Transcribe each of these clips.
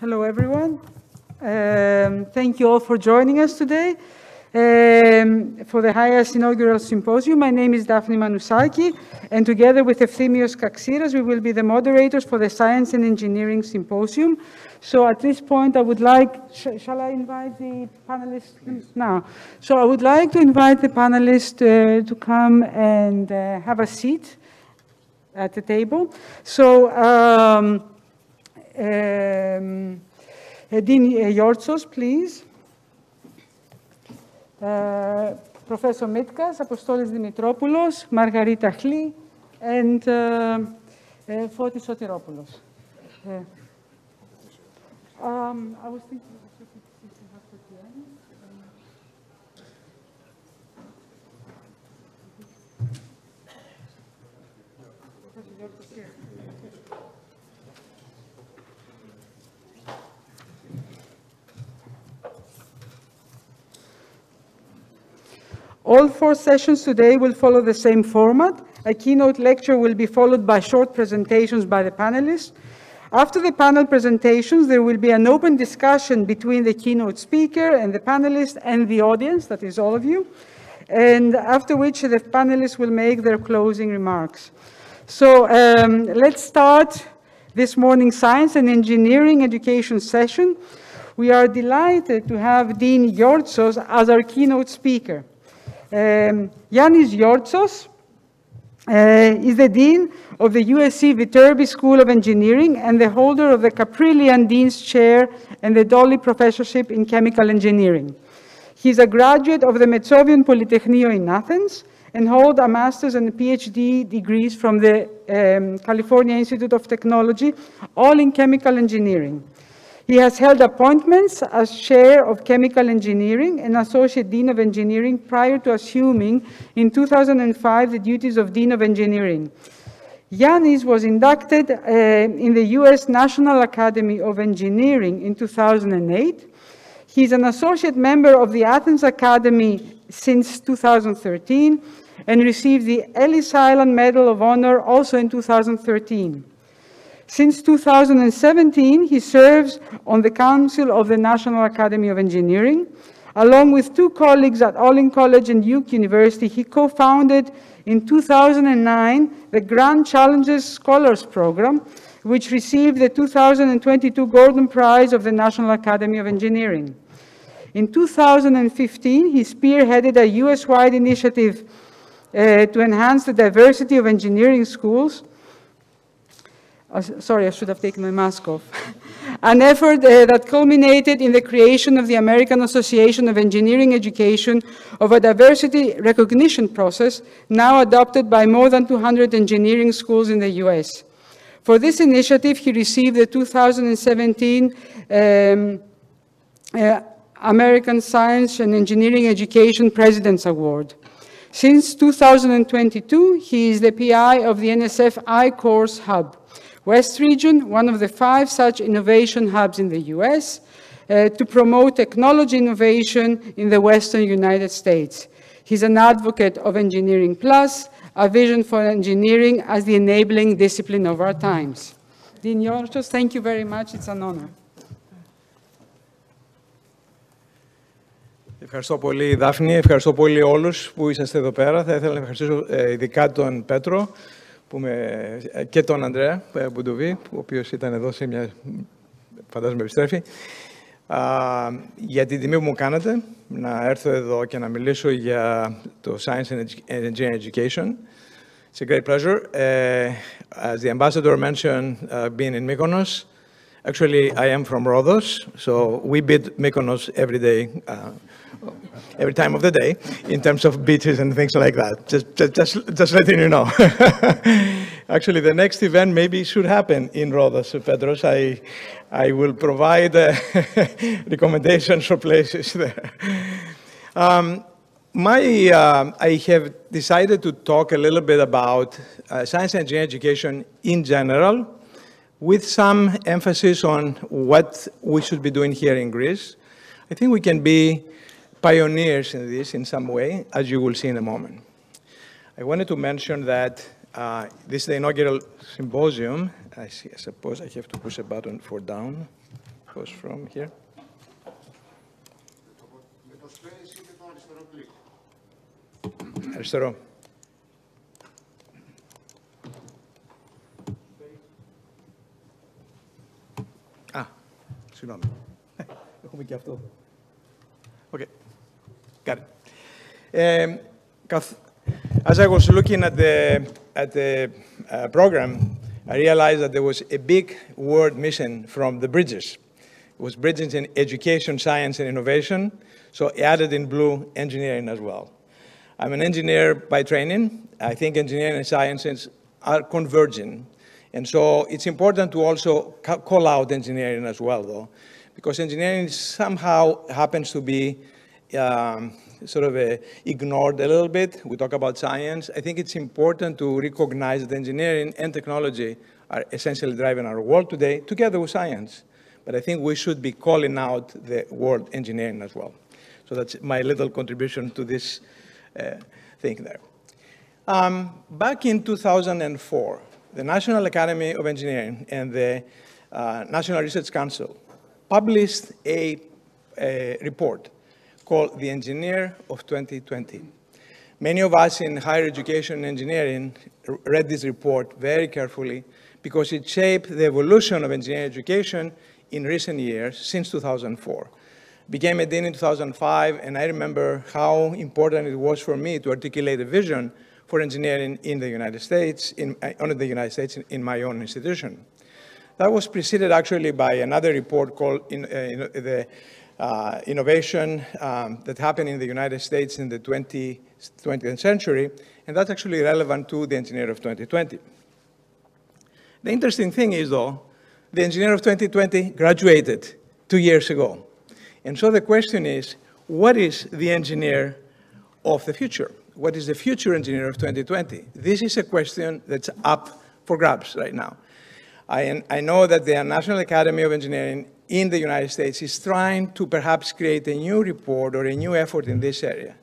Hello, everyone. Um, thank you all for joining us today um, for the HIAS inaugural symposium. My name is Daphne Manoussaki, and together with Efthymios Kaxiras, we will be the moderators for the Science and Engineering Symposium. So at this point, I would like, sh shall I invite the panelists now? So I would like to invite the panelists uh, to come and uh, have a seat at the table. So, um, Ε, Dean Γιόρτσος, please. Ε, Professor Μίτκας, Αποστόλης Δημητρόπουλος, Μαργαρίτα Χλή και ε, ε, Φώτης Σωτηρόπουλος. All four sessions today will follow the same format. A keynote lecture will be followed by short presentations by the panelists. After the panel presentations, there will be an open discussion between the keynote speaker and the panelists and the audience, that is all of you, and after which the panelists will make their closing remarks. So um, let's start this morning's science and engineering education session. We are delighted to have Dean Yortsos as our keynote speaker. Um, Yiannis Yortsos uh, is the Dean of the USC Viterbi School of Engineering and the holder of the Kaprielian Dean's Chair and the Dolley Professorship in Chemical Engineering. He is a graduate of the Metsovian Polytechnio in Athens and holds a master's and PhD degrees from the um, California Institute of Technology, all in chemical engineering. He has held appointments as Chair of Chemical Engineering and Associate Dean of Engineering prior to assuming in 2005 the duties of Dean of Engineering. Yiannis was inducted uh, in the U.S. National Academy of Engineering in 2008. He's an associate member of the Athens Academy since 2013 and received the Ellis Island Medal of Honor also in 2013. Since 2017, he serves on the Council of the National Academy of Engineering. Along with two colleagues at Olin College and Duke University, he co-founded in 2009 the Grand Challenges Scholars Program, which received the 2022 Gordon Prize of the National Academy of Engineering. In 2015, he spearheaded a US-wide initiative uh, to enhance the diversity of engineering schools, uh, sorry, I should have taken my mask off. An effort uh, that culminated in the creation of the American Association of Engineering Education of a diversity recognition process now adopted by more than 200 engineering schools in the US. For this initiative, he received the 2017 um, uh, American Science and Engineering Education President's Award. Since 2022, he is the PI of the NSF I-Corps Hub. West region, one of the five such innovation hubs in the US, uh, to promote technology innovation in the Western United States. He's an advocate of Engineering Plus, a vision for engineering as the enabling discipline of our times. Dean Yortsos, thank you very much. It's an honor. Ευχαριστώ πολύ, Δάφνη. Ευχαριστώ πολύ όλους που είσαστε εδώ πέρα. Θα ήθελα να ευχαριστήσω ειδικά τον Πέτρο. Που με, και τον Ανδρέα Μπουντοβή, ο οποίος ήταν εδώ σε μια, φαντάζομαι επιστρέφει, α, για την τιμή που μου κάνατε να έρθω εδώ και να μιλήσω για το Science and Engineering Education. It's a great pleasure. Uh, as the ambassador mentioned, uh, being in Mykonos, actually I am from Rhodos, so we beat Mykonos every day uh, every time of the day in terms of beaches and things like that. Just, just, just, just letting you know. Actually, the next event maybe should happen in Rhodes, Petros. I, I will provide uh, recommendations for places there. Um, my, uh, I have decided to talk a little bit about uh, science and engineering education in general, with some emphasis on what we should be doing here in Greece. I think we can be pioneers in this in some way, as you will see in a moment. I wanted to mention that uh, this is the inaugural symposium. I, see, I suppose I have to push a button for down. goes from here. Αριστερό. Α, συγγνώμη. Έχουμε και αυτό. Got it. Um, as I was looking at the, at the uh, program, I realized that there was a big word missing from the bridges. It was bridges in education, science, and innovation. So added in blue, engineering as well. I'm an engineer by training. I think engineering and sciences are converging. And so it's important to also call out engineering as well, though, because engineering somehow happens to be um, sort of a, ignored a little bit. We talk about science. I think it's important to recognize that engineering and technology are essentially driving our world today, together with science. But I think we should be calling out the word engineering as well. So that's my little contribution to this uh, thing there. Um, back in 2004, the National Academy of Engineering and the uh, National Research Council published a, a report called The Engineer of 2020. Many of us in higher education and engineering read this report very carefully because it shaped the evolution of engineering education in recent years since 2004. Became a dean in 2005, and I remember how important it was for me to articulate a vision for engineering in the United States, in, uh, the United States, in, in my own institution. That was preceded actually by another report called in, uh, in the uh, innovation um, that happened in the United States in the 20, 20th century, and that's actually relevant to the engineer of 2020. The interesting thing is, though, the engineer of 2020 graduated two years ago. And so the question is, what is the engineer of the future? What is the future engineer of 2020? This is a question that's up for grabs right now. I, I know that the National Academy of Engineering in the United States is trying to perhaps create a new report or a new effort in this area.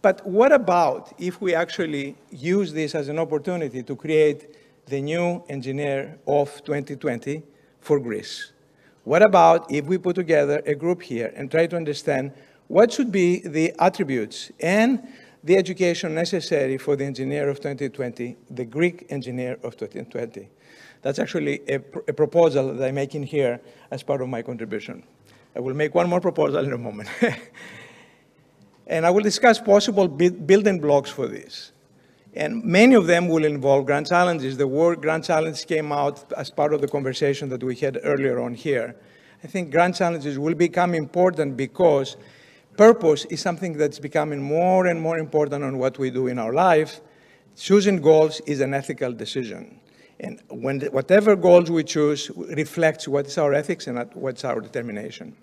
But what about if we actually use this as an opportunity to create the new engineer of 2020 for Greece? What about if we put together a group here and try to understand what should be the attributes and the education necessary for the engineer of 2020, the Greek engineer of 2020? That's actually a, a proposal that I'm making here as part of my contribution. I will make one more proposal in a moment. and I will discuss possible building blocks for this. And many of them will involve grand challenges. The word grand challenge came out as part of the conversation that we had earlier on here. I think grand challenges will become important because purpose is something that's becoming more and more important on what we do in our life. Choosing goals is an ethical decision. And when the, whatever goals we choose reflects what is our ethics and what's our determination.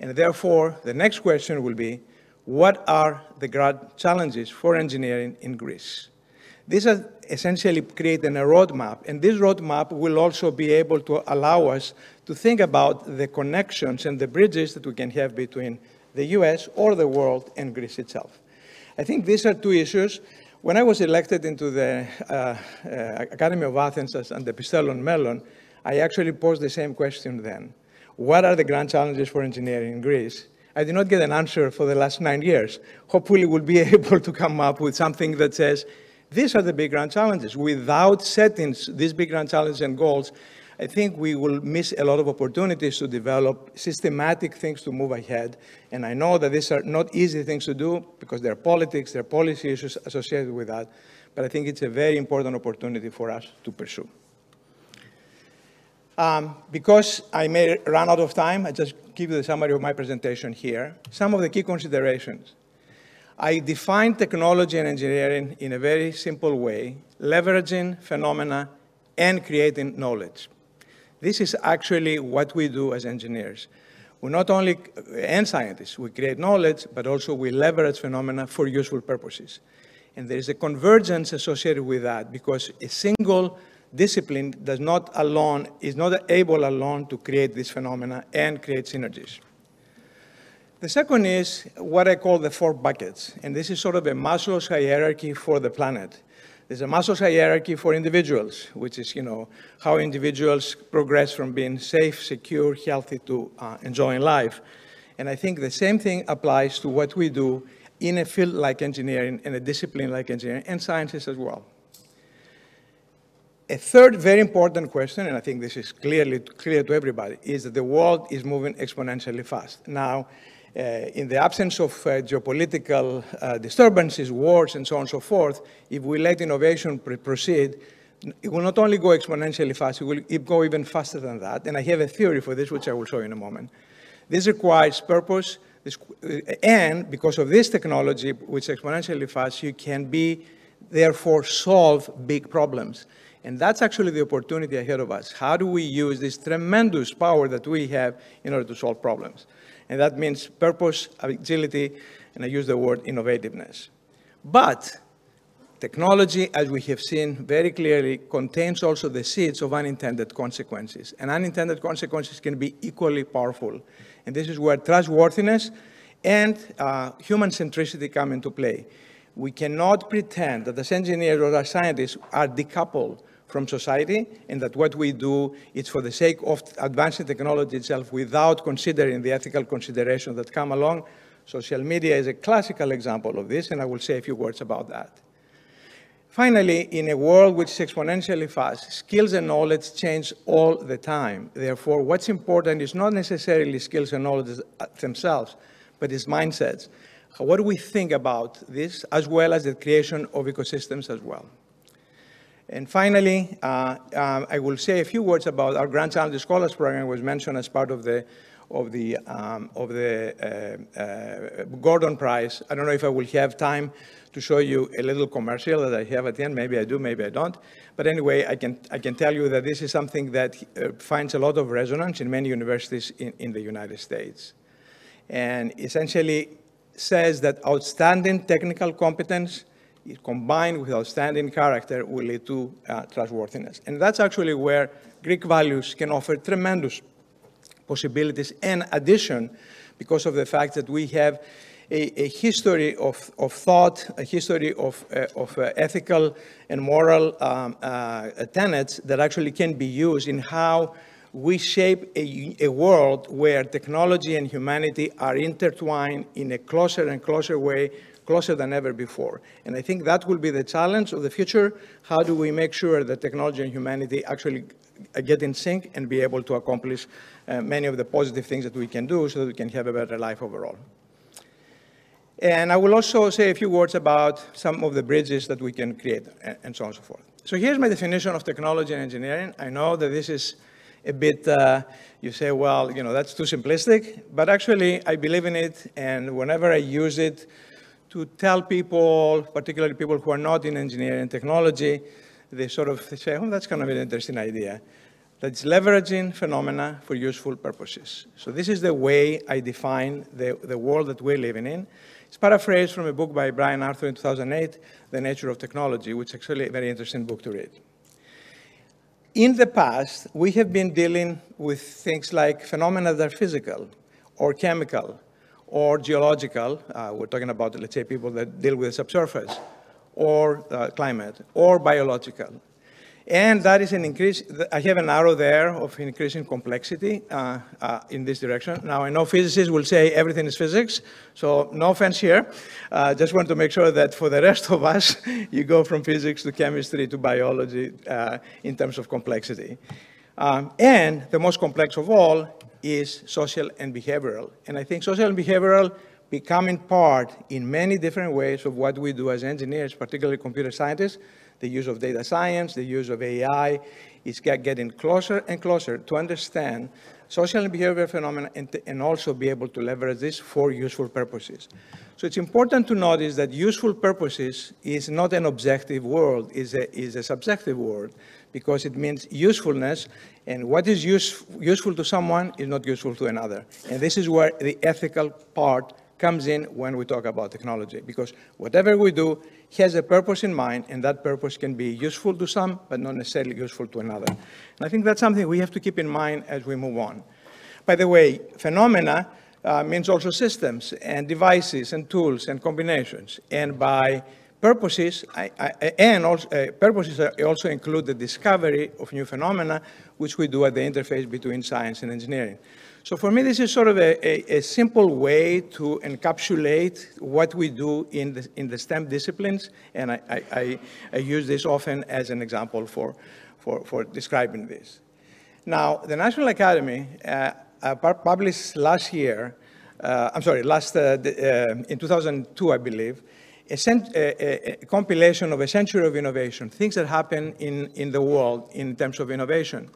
And therefore, the next question will be, what are the challenges for engineering in Greece? These are essentially creating a roadmap, and this roadmap will also be able to allow us to think about the connections and the bridges that we can have between the US or the world and Greece itself. I think these are two issues when I was elected into the uh, uh, Academy of Athens as Antepistellon Melon, I actually posed the same question then. What are the grand challenges for engineering in Greece? I did not get an answer for the last nine years. Hopefully we'll be able to come up with something that says, these are the big grand challenges. Without setting these big grand challenges and goals, I think we will miss a lot of opportunities to develop systematic things to move ahead. And I know that these are not easy things to do because there are politics, there are policy issues associated with that. But I think it's a very important opportunity for us to pursue. Um, because I may run out of time, I just give you the summary of my presentation here. Some of the key considerations. I define technology and engineering in a very simple way, leveraging phenomena and creating knowledge. This is actually what we do as engineers. We not only, and scientists, we create knowledge, but also we leverage phenomena for useful purposes. And there is a convergence associated with that because a single discipline does not alone, is not able alone to create these phenomena and create synergies. The second is what I call the four buckets, and this is sort of a Maslow's hierarchy for the planet. There's a Maslow's hierarchy for individuals, which is, you know, how individuals progress from being safe, secure, healthy to uh, enjoying life. And I think the same thing applies to what we do in a field like engineering, in a discipline like engineering, and sciences as well. A third very important question, and I think this is clearly clear to everybody, is that the world is moving exponentially fast. Now, in the absence of uh, geopolitical uh, disturbances, wars, and so on and so forth, if we let innovation proceed, it will not only go exponentially fast, it will go even faster than that. And I have a theory for this, which I will show you in a moment. This requires purpose, this, and because of this technology, which is exponentially fast, you can be, therefore, solve big problems. And that's actually the opportunity ahead of us. How do we use this tremendous power that we have in order to solve problems? And that means purpose, agility, and I use the word innovativeness. But technology, as we have seen very clearly, contains also the seeds of unintended consequences. And unintended consequences can be equally powerful. And this is where trustworthiness and uh, human centricity come into play. We cannot pretend that as engineers or as scientists are decoupled from society and that what we do is for the sake of advancing technology itself without considering the ethical considerations that come along. Social media is a classical example of this, and I will say a few words about that. Finally, in a world which is exponentially fast, skills and knowledge change all the time. Therefore, what's important is not necessarily skills and knowledge themselves, but is mindsets. What do we think about this, as well as the creation of ecosystems as well? And finally, uh, uh, I will say a few words about our Grand Challenge Scholars Program was mentioned as part of the of the um, of the uh, uh, Gordon Prize. I don't know if I will have time to show you a little commercial that I have at the end. Maybe I do, maybe I don't. But anyway, I can I can tell you that this is something that uh, finds a lot of resonance in many universities in, in the United States, and essentially says that outstanding technical competence combined with outstanding character will lead to uh, trustworthiness. And that's actually where Greek values can offer tremendous possibilities and addition because of the fact that we have a, a history of, of, thought, a history of, uh, of uh, ethical and moral um, uh, tenets that actually can be used in how we shape a, a, world where technology and humanity are intertwined in a closer and closer way closer than ever before. And I think that will be the challenge of the future. How do we make sure that technology and humanity actually get in sync and be able to accomplish uh, many of the positive things that we can do so that we can have a better life overall. And I will also say a few words about some of the bridges that we can create and so on and so forth. So here's my definition of technology and engineering. I know that this is a bit, uh, you say, well, you know, that's too simplistic, but actually I believe in it, and whenever I use it to tell people, particularly people who are not in engineering and technology, they sort of say, oh, that's kind of an interesting idea. That's leveraging phenomena for useful purposes. So this is the way I define the, the world that we're living in. It's paraphrased from a book by Brian Arthur in 2008, The Nature of Technology, which is actually a very interesting book to read. In the past, we have been dealing with things like phenomena that are physical or chemical or geological, uh, we're talking about, let's say, people that deal with the subsurface, or uh, climate, or biological. And that is an increase, I have an arrow there of increasing complexity uh, uh, in this direction. Now, I know physicists will say everything is physics, so no offense here. Uh, just want to make sure that for the rest of us, you go from physics to chemistry to biology uh, in terms of complexity. Um, and the most complex of all is social and behavioral. And I think social and behavioral becoming part in many different ways of what we do as engineers, particularly computer scientists, the use of data science, the use of AI, is getting closer and closer to understand social and behavioral phenomena and, and, also be able to leverage this for useful purposes. So it's important to notice that useful purposes is not an objective world, is a, is a subjective word because it means usefulness, and what is use, useful to someone is not useful to another. And this is where the ethical part comes in when we talk about technology, because whatever we do has a purpose in mind, and that purpose can be useful to some, but not necessarily useful to another. And I think that's something we have to keep in mind as we move on. By the way, phenomena uh, means also systems and devices and tools and combinations. And by purposes, I, I, and also, uh, purposes also include the discovery of new phenomena, which we do at the interface between science and engineering. So for me, this is sort of a, a, a, simple way to encapsulate what we do in the, in the STEM disciplines, and I, I, use this often as an example for, for, for describing this. Now, the National Academy uh, uh, published last year, uh, I'm sorry, last, in 2002, I believe, a, a, a, compilation of a century of innovation, things that happen in, in the world in terms of innovation.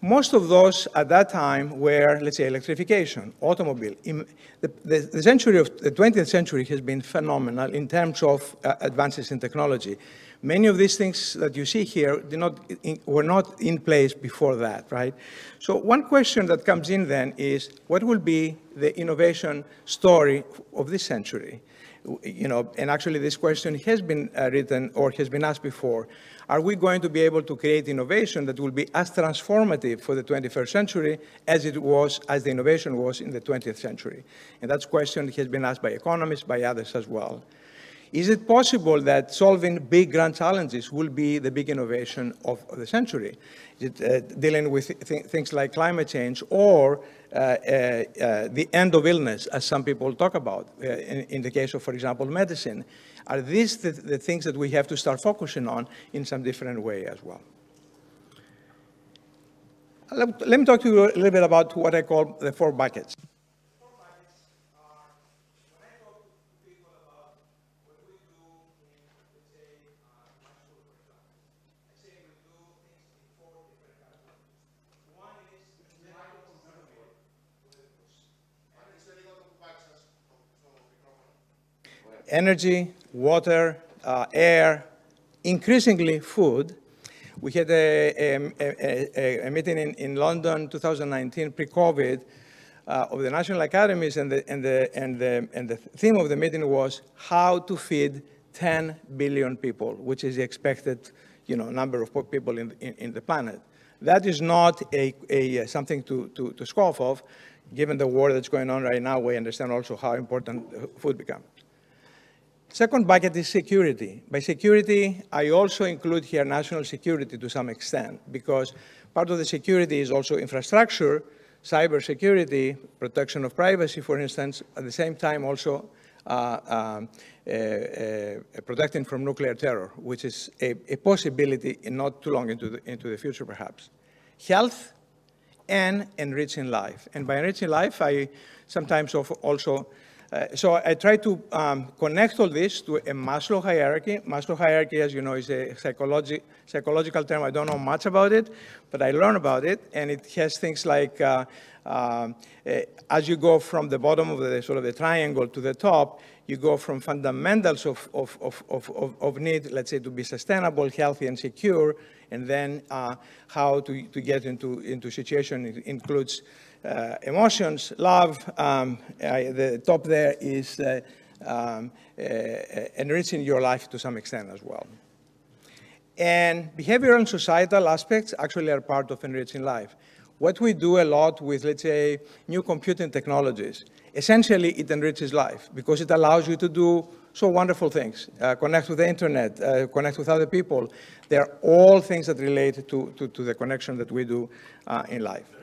Most of those at that time were, let's say, electrification, automobile. In the, the, the, century of the 20th century has been phenomenal in terms of uh, advances in technology. Many of these things that you see here not in, were not in place before that, right? So one question that comes in then is, what will be the innovation story of this century? You know, and actually this question has been uh, written or has been asked before are we going to be able to create innovation that will be as transformative for the 21st century as it was, as the innovation was in the 20th century? And that question has been asked by economists, by others as well. Is it possible that solving big grand challenges will be the big innovation of, the century? It uh, dealing with th things like climate change or Uh, uh, uh, the end of illness, as some people talk about, uh, in, in, the case of, for example, medicine? Are these the, the things that we have to start focusing on in some different way as well? Let me talk to you a little bit about what I call the four buckets. Energy, water, uh, air, increasingly food. We had a, a, a, a meeting in, in, London 2019, pre-COVID, uh, of the national academies, and the, and, the, and, the, and the theme of the meeting was how to feed 10 billion people, which is the expected you know, number of people in, in, in the planet. That is not a, a, something to, to, to scoff of. Given the war that's going on right now, we understand also how important food becomes. Second bucket is security. By security, I also include here national security to some extent, because part of the security is also infrastructure, cyber security, protection of privacy, for instance, at the same time also uh, um, uh, uh, protecting from nuclear terror, which is a, a possibility not too long into the, into the future, perhaps. Health and enriching life. And by enriching life, I sometimes also uh, so I try to um, connect all this to a Maslow hierarchy. Maslow hierarchy, as you know, is a psychologi psychological term. I don't know much about it, but I learn about it, and it has things like uh, uh, as you go from the bottom of the sort of the triangle to the top, you go from fundamentals of, of, of, of, of need, let's say, to be sustainable, healthy, and secure, and then uh, how to, to get into, into situation it includes uh, emotions, love, um, the top there is uh, um, uh, enriching your life to some extent as well. And behavioral and societal aspects actually are part of enriching life. What we do a lot with, let's say, new computing technologies, essentially it enriches life because it allows you to do so wonderful things, uh, connect with the internet, uh, connect with other people. They're all things that relate to, to, to the connection that we do uh, in life.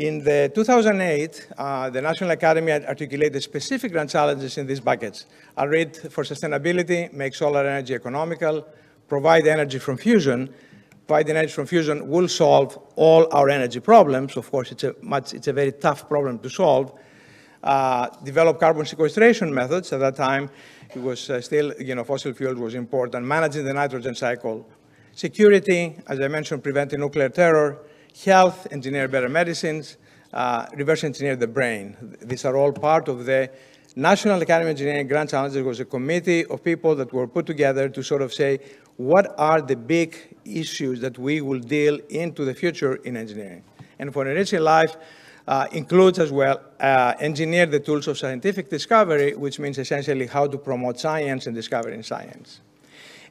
In the 2008, uh, the National Academy articulated specific grand challenges in these buckets. I'll read for sustainability, make solar energy economical, provide energy from fusion. Provide energy from fusion will solve all our energy problems. Of course, it's a, much, it's a very tough problem to solve. Uh, develop carbon sequestration methods. At that time, it was uh, still, you know, fossil fuels was important. Managing the nitrogen cycle. Security, as I mentioned, preventing nuclear terror health, engineer better medicines, uh, reverse engineer the brain. These are all part of the National Academy of Engineering Grand Challenge. There was a committee of people that were put together to sort of say, what are the big issues that we will deal into the future in engineering? And for enriching life, uh, includes as well uh, engineer the tools of scientific discovery, which means essentially how to promote science and discovery in science.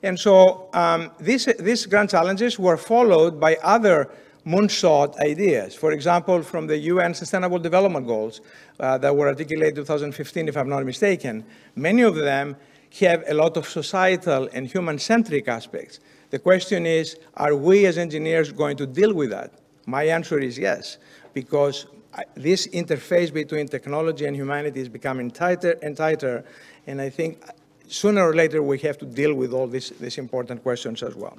And so um, these, these grand challenges were followed by other moonshot ideas. For example, from the UN Sustainable Development Goals uh, that were articulated in 2015, if I'm not mistaken, many of them have a lot of societal and human-centric aspects. The question is, are we as engineers going to deal with that? My answer is yes, because this interface between technology and humanity is becoming tighter and tighter, and I think sooner or later we have to deal with all these, these important questions as well.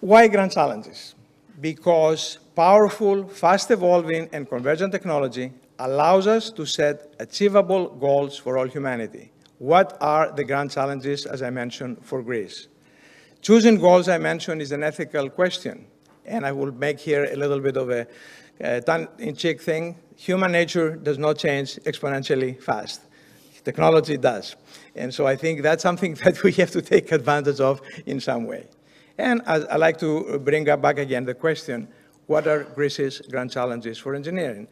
Why grand challenges? Because powerful, fast-evolving, and convergent technology allows us to set achievable goals for all humanity. What are the grand challenges, as I mentioned, for Greece? Choosing goals, I mentioned, is an ethical question. And I will make here a little bit of a tongue-in-cheek thing. Human nature does not change exponentially fast. Technology does. And so I think that's something that we have to take advantage of in some way. And I, I like to bring up back again the question, what are Greece's grand challenges for engineering?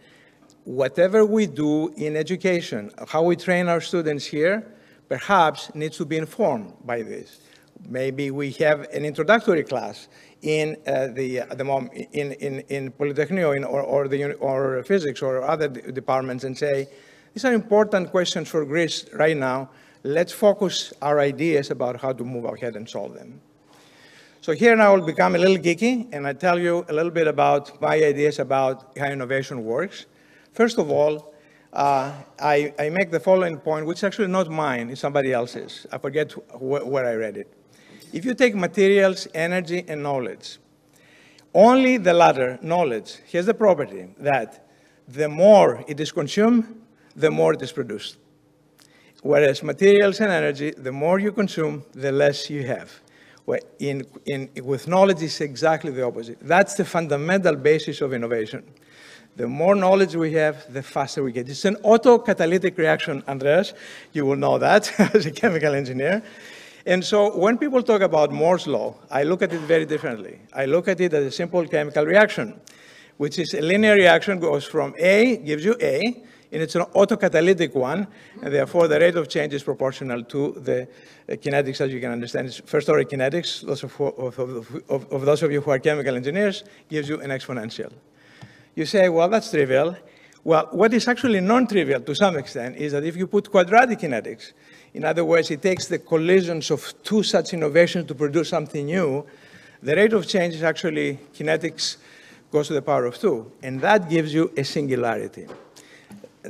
Whatever we do in education, how we train our students here, perhaps needs to be informed by this. Maybe we have an introductory class in uh, the, the mom, in, in, in Polytechnic in, or, or, the, or physics or other departments and say, these are important questions for Greece right now. Let's focus our ideas about how to move ahead and solve them. So here now I'll become a little geeky and I tell you a little bit about my ideas about how innovation works. First of all, uh, I, I, make the following point, which is actually not mine, it's somebody else's. I forget wh where I read it. If you take materials, energy, and knowledge, only the latter, knowledge, has the property that the more it is consumed, the more it is produced. Whereas materials and energy, the more you consume, the less you have. In, in, with knowledge, it's exactly the opposite. That's the fundamental basis of innovation. The more knowledge we have, the faster we get. It's an auto-catalytic reaction, Andreas. You will know that as a chemical engineer. And so when people talk about Moore's law, I look at it very differently. I look at it as a simple chemical reaction, which is a linear reaction, goes from A, gives you A, and it's an autocatalytic one, and therefore the rate of change is proportional to the uh, kinetics, as you can understand. It's first order kinetics, those of, of, of, of, those of you who are chemical engineers, gives you an exponential. You say, well, that's trivial. Well, what is actually non-trivial to some extent is that if you put quadratic kinetics, in other words, it takes the collisions of two such innovations to produce something new. The rate of change is actually kinetics goes to the power of two, and that gives you a singularity.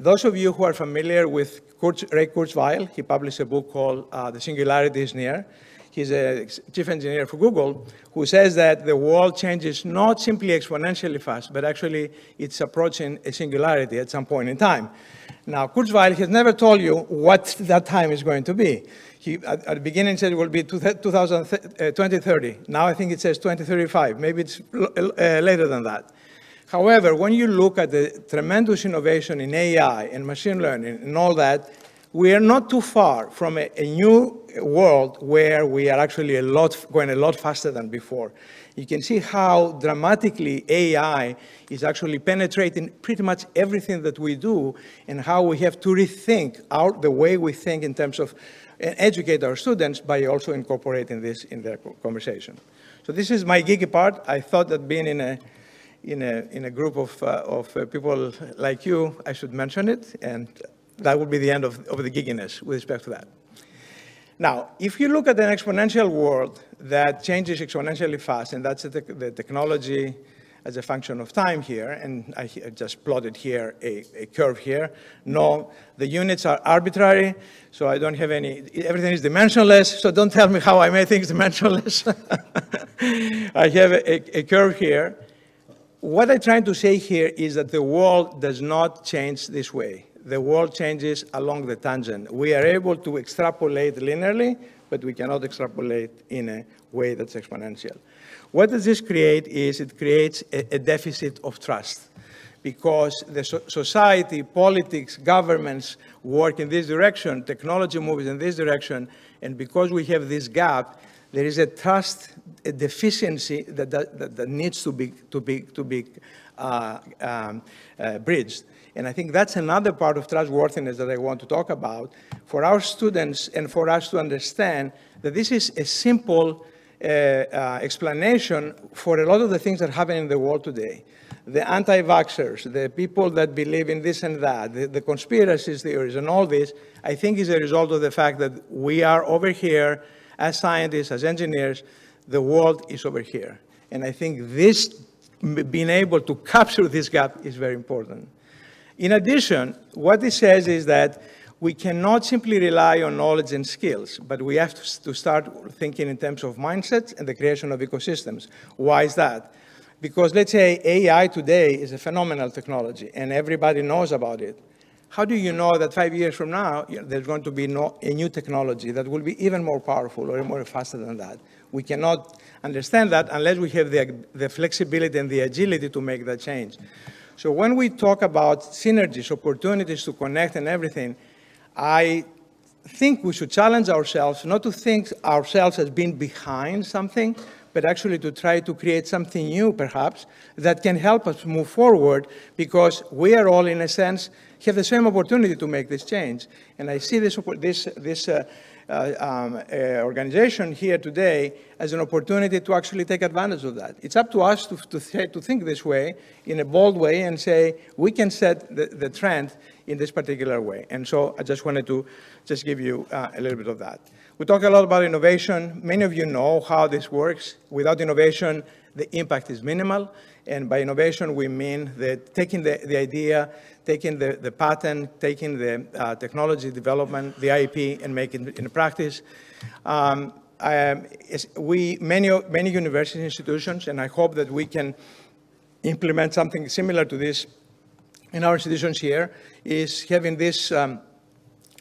Those of you who are familiar with Kurt, Ray Kurzweil, he published a book called uh, The Singularity is Near. He's a chief engineer for Google, who says that the world changes not simply exponentially fast, but actually it's approaching a singularity at some point in time. Now, Kurzweil has never told you what that time is going to be. He, at, at the beginning, said it will be 2000, uh, 2030. Now I think it says 2035. Maybe it's uh, later than that. However, when you look at the tremendous innovation in AI and machine learning and all that, we are not too far from a, a new world where we are actually a lot, going a lot faster than before you can see how dramatically AI is actually penetrating pretty much everything that we do and how we have to rethink our, the way we think in terms of and educate our students by also incorporating this in their conversation. So this is my geeky part. I thought that being in a, in a, in a group of, uh, of uh, people like you, I should mention it, and that would be the end of, of the geekiness with respect to that. Now, if you look at an exponential world that changes exponentially fast, and that's the, the technology as a function of time here, and I just plotted here a, a, curve here. No, the units are arbitrary, so I don't have any, everything is dimensionless, so don't tell me how I made things dimensionless. I have a, a, curve here. What I'm trying to say here is that the world does not change this way the world changes along the tangent. We are able to extrapolate linearly, but we cannot extrapolate in a way that's exponential. What does this create is it creates a, a deficit of trust because the so society, politics, governments work in this direction, technology moves in this direction, and because we have this gap, there is a trust a deficiency that, that, that needs to be, to be, to be uh, um, uh, bridged. And I think that's another part of trustworthiness that I want to talk about for our students and for us to understand that this is a simple uh, explanation for a lot of the things that happen in the world today. The anti-vaxxers, the people that believe in this and that, the, the conspiracy theories and all this, I think is a result of the fact that we are over here as scientists, as engineers, the world is over here. And I think this, being able to capture this gap is very important. In addition, what it says is that we cannot simply rely on knowledge and skills, but we have to, start thinking in terms of mindsets and the creation of ecosystems. Why is that? Because let's say AI today is a phenomenal technology and everybody knows about it. How do you know that five years from now, there's going to be no, a new technology that will be even more powerful or more faster than that? We cannot understand that unless we have the, the flexibility and the agility to make that change. So when we talk about synergies, opportunities to connect and everything, I think we should challenge ourselves not to think ourselves as being behind something, but actually to try to create something new, perhaps, that can help us move forward because we are all, in a sense, have the same opportunity to make this change. And I see this, this, this uh, uh, um, uh, organization here today as an opportunity to actually take advantage of that. It's up to us to, to, th to think this way in a bold way and say we can set the, the trend in this particular way. And so I just wanted to just give you uh, a little bit of that. We talk a lot about innovation. Many of you know how this works. Without innovation, the impact is minimal. And by innovation, we mean that taking the, the idea, taking the, the patent, taking the uh, technology development, the IP, and making it in practice. Um, um, we, many, many university institutions, and I hope that we can implement something similar to this in our institutions here, is having this um,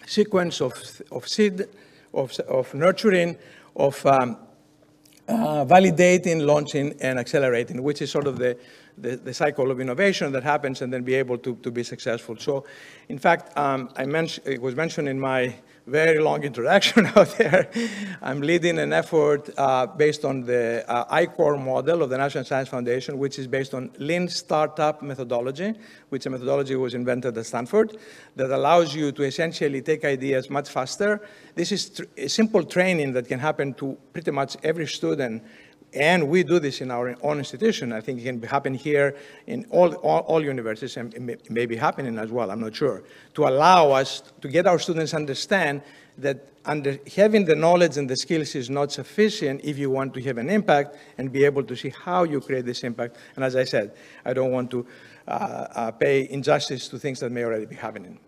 sequence of, of seed, of, of nurturing, of um, uh, validating, launching, and accelerating, which is sort of the, the, the, cycle of innovation that happens and then be able to, to be successful. So, in fact, um, I mentioned, it was mentioned in my very long introduction out there. I'm leading an effort uh, based on the uh, I-Corps model of the National Science Foundation, which is based on lean startup methodology, which a methodology was invented at Stanford, that allows you to essentially take ideas much faster. This is a simple training that can happen to pretty much every student and we do this in our own institution. I think it can happen here in all, all, all, universities and it may be happening as well, I'm not sure, to allow us to get our students understand that under having the knowledge and the skills is not sufficient if you want to have an impact and be able to see how you create this impact. And as I said, I don't want to uh, uh, pay injustice to things that may already be happening.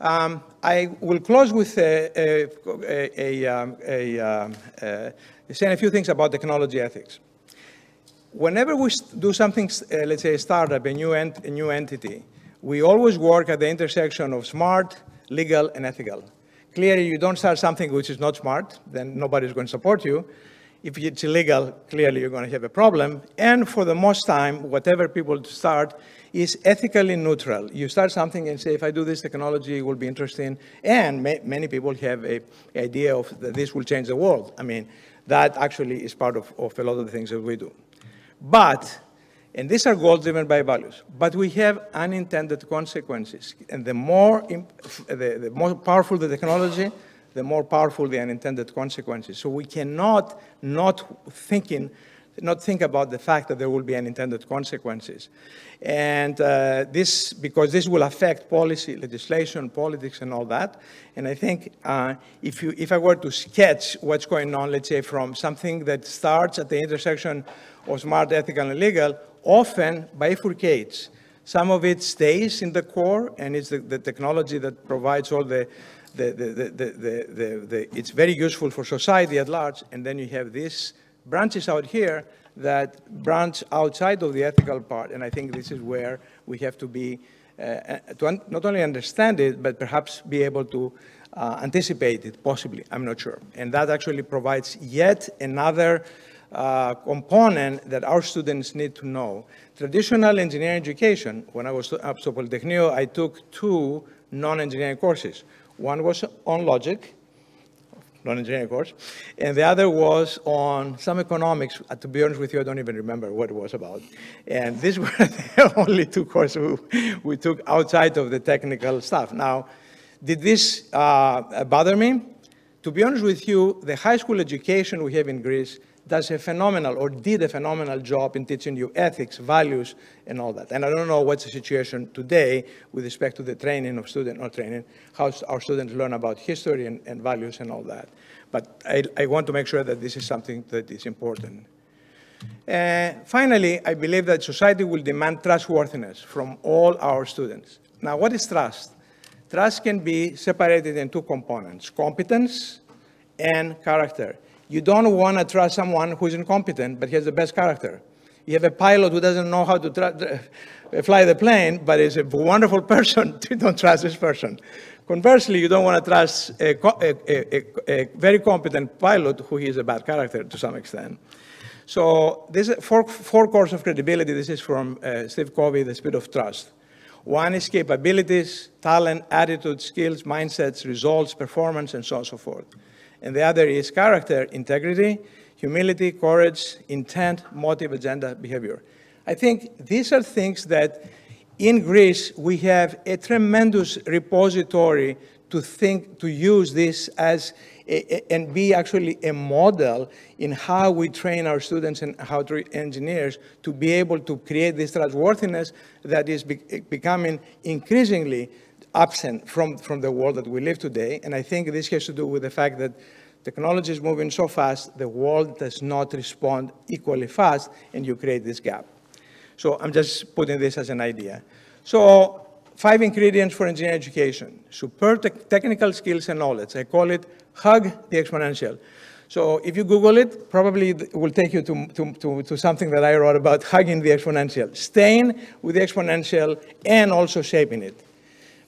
Um, I will close with a, a, a, a, um, saying a few things about technology ethics. Whenever we do something, uh, let's say a startup, a new, a new entity, we always work at the intersection of smart, legal, and ethical. Clearly, you don't start something which is not smart, then nobody's going to support you. If it's illegal, clearly you're going to have a problem. And for the most time, whatever people start is ethically neutral. You start something and say, if I do this technology, it will be interesting. And ma many people have a idea of that this will change the world. I mean, that actually is part of, of a lot of the things that we do. But, and these are goals driven by values, but we have unintended consequences. And the more, the, the more powerful the technology, the more powerful the unintended consequences. So we cannot not thinking, not think about the fact that there will be unintended consequences. And uh, this, because this will affect policy, legislation, politics, and all that. And I think uh, if, you, if I were to sketch what's going on, let's say from something that starts at the intersection of smart, ethical, and legal, often bifurcates. Some of it stays in the core, and it's the, the technology that provides all the the, the, the, the, it's very useful for society at large, and then you have these branches out here that branch outside of the ethical part, and I think this is where we have to be, uh, uh to not only understand it, but perhaps be able to uh, anticipate it, possibly, I'm not sure. And that actually provides yet another uh, component that our students need to know. Traditional engineering education, when I was at Polytechnio, I took two non-engineering courses. One was on logic, non-engineering course, and the other was on some economics. Uh, to be honest with you, I don't even remember what it was about. And these were the only two courses we, we took outside of the technical stuff. Now, did this uh, bother me? to be honest with you, the high school education we have in Greece does a phenomenal or did a phenomenal job in teaching you ethics, values, and all that. And I don't know what's the situation today with respect to the training of students, or training, how our students learn about history and, and values and all that. But I, I, want to make sure that this is something that is important. Uh, finally, I believe that society will demand trustworthiness from all our students. Now, what is trust? Trust can be separated in two components, competence and character. You don't want to trust someone who's incompetent, but has the best character. You have a pilot who doesn't know how to fly the plane, but is a wonderful person. you don't trust this person. Conversely, you don't want to trust a, a, a, a, very competent pilot who is a bad character to some extent. So this four, four cores of credibility. This is from uh, Steve Covey, The Speed of Trust. One is capabilities, talent, attitude, skills, mindsets, results, performance, and so on and so forth and the other is character, integrity, humility, courage, intent, motive, agenda, behavior. I think these are things that in Greece we have a tremendous repository to think, to use this as a, and be actually a model in how we train our students and how to engineers to be able to create this trustworthiness that is be, becoming increasingly absent from, from the world that we live today. And I think this has to do with the fact that technology is moving so fast, the world does not respond equally fast, and you create this gap. So I'm just putting this as an idea. So five ingredients for engineering education. Superb te technical skills and knowledge. I call it hug the exponential. So if you Google it, probably it will take you to, to, to, to, something that I wrote about hugging the exponential, staying with the exponential and also shaping it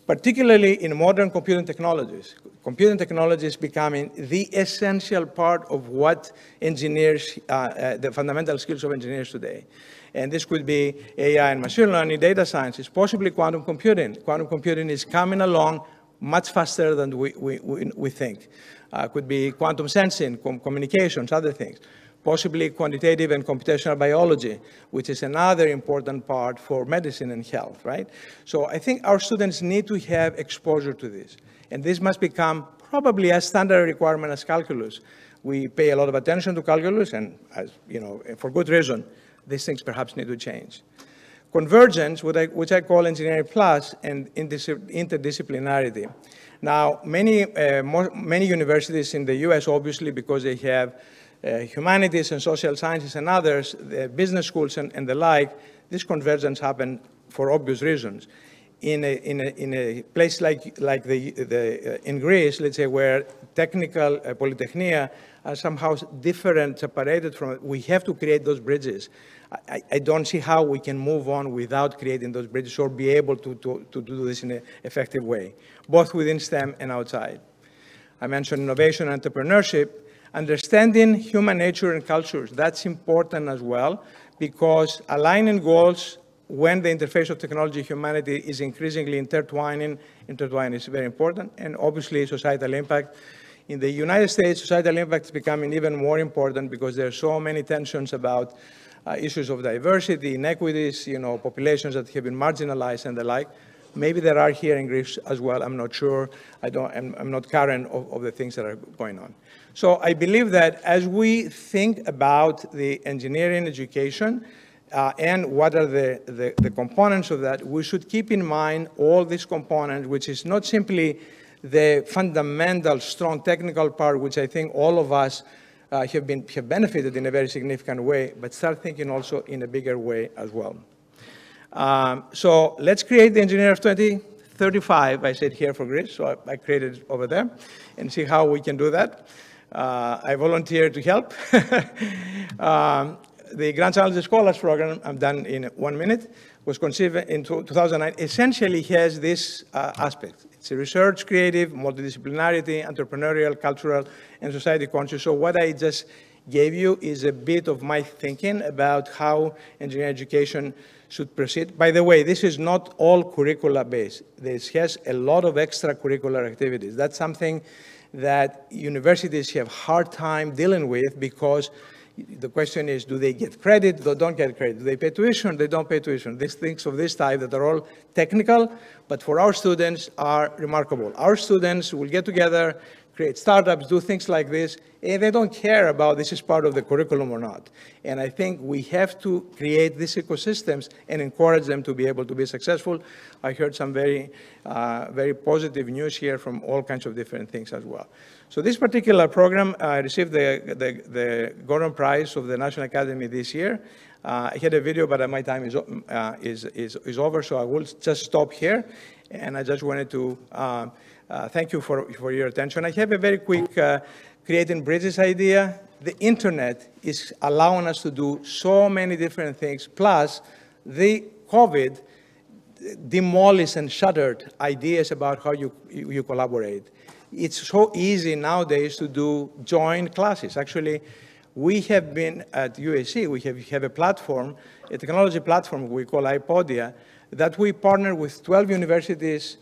particularly in modern computing technologies. Computing technology is becoming the essential part of what engineers, uh, uh, the fundamental skills of engineers today. And this could be AI and machine learning, data sciences, possibly quantum computing. Quantum computing is coming along much faster than we, we, we, we think. Uh, could be quantum sensing, com communications, other things possibly quantitative and computational biology, which is another important part for medicine and health, right? So I think our students need to have exposure to this. And this must become probably a standard requirement as calculus. We pay a lot of attention to calculus, and as, you know, for good reason, these things perhaps need to change. Convergence, which I, which I call engineering plus, and interdisciplinarity. Now, many, uh, more, many universities in the US, obviously, because they have humanities and social sciences and others, the business schools and, and the like, this convergence happened for obvious reasons. In a, in a, in a place like, like the, the, uh, in Greece, let's say, where technical uh, polytechnia are somehow different, separated from it, we have to create those bridges. I, I, don't see how we can move on without creating those bridges or be able to, to, to do this in an effective way, both within STEM and outside. I mentioned innovation and entrepreneurship. Understanding human nature and cultures, that's important as well, because aligning goals when the interface of technology and humanity is increasingly intertwining, intertwining is very important, and obviously societal impact. In the United States, societal impact is becoming even more important because there are so many tensions about uh, issues of diversity, inequities, you know, populations that have been marginalized and the like. Maybe there are here in Greece as well. I'm not sure. I don't, I'm, I'm not current of, of, the things that are going on. So I believe that as we think about the engineering education uh, and what are the, the, the components of that, we should keep in mind all these components, which is not simply the fundamental, strong technical part, which I think all of us uh, have, been, have benefited in a very significant way, but start thinking also in a bigger way as well. Um, so let's create the engineer of 2035. I said here for Greece, so I, I created over there, and see how we can do that. Uh, I volunteered to help. um, the Grand Challenges Scholars Program, I'm done in one minute, was conceived in 2009, essentially has this uh, aspect. It's a research, creative, multidisciplinarity, entrepreneurial, cultural, and society conscious. So what I just gave you is a bit of my thinking about how engineering education should proceed. By the way, this is not all curricula based. This has a lot of extracurricular activities. That's something that universities have hard time dealing with because the question is, do they get credit They don't get credit? Do they pay tuition? They don't pay tuition. These things of this type that are all technical, but for our students are remarkable. Our students will get together, create startups, do things like this, and they don't care about this is part of the curriculum or not. And I think we have to create these ecosystems and encourage them to be able to be successful. I heard some very, uh, very positive news here from all kinds of different things as well. So this particular program uh, received the, the, the Gordon Prize of the National Academy this year. Uh, I had a video, but my time is, uh, is, is, is over, so I will just stop here. And I just wanted to uh, thank you for, for your attention. I have a very quick uh, creating bridges idea. The internet is allowing us to do so many different things. Plus, the COVID demolished and shattered ideas about how you, you, collaborate. It's so easy nowadays to do joint classes. Actually, we have been at USC, we have, have a platform, a technology platform we call iPodia, that we partner with 12 universities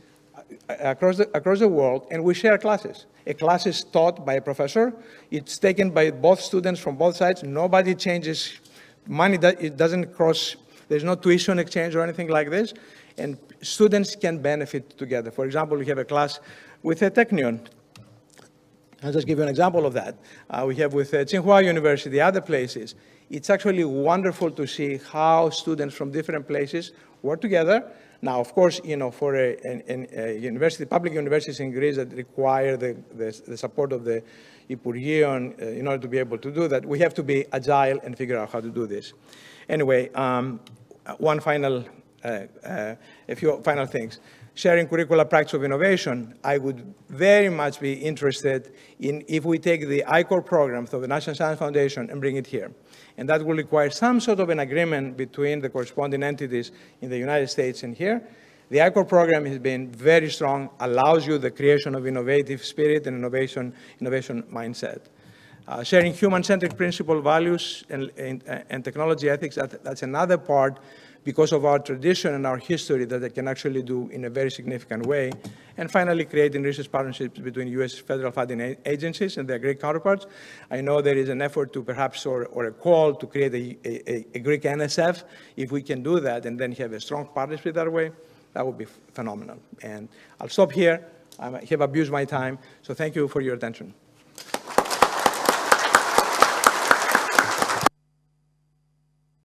across the, across the world, and we share classes. A class is taught by a professor. It's taken by both students from both sides. Nobody changes money. It doesn't cross. There's no tuition exchange or anything like this. And students can benefit together. For example, we have a class with a Technion. I'll just give you an example of that. Uh, we have with uh, Tsinghua University, other places. It's actually wonderful to see how students from different places work together now, of course, you know, for a, a university, public universities in Greece that require the, the, the support of the Υπουργείον uh, in order to be able to do that, we have to be agile and figure out how to do this. Anyway, um, one final, uh, uh a few final things. Sharing curricular practice of innovation, I would very much be interested in if we take the I-Corps program of the National Science Foundation and bring it here and that will require some sort of an agreement between the corresponding entities in the United States and here. The I-Corps program has been very strong, allows you the creation of innovative spirit and innovation, innovation mindset. Uh, sharing human-centric principle values and, and, and technology ethics, that, that's another part because of our tradition and our history that they can actually do in a very significant way. And finally, creating research partnerships between U.S. federal funding agencies and their Greek counterparts. I know there is an effort to perhaps, or, or a call to create a, a, a, Greek NSF. If we can do that and then have a strong partnership that way, that would be phenomenal. And I'll stop here. I have abused my time, so thank you for your attention.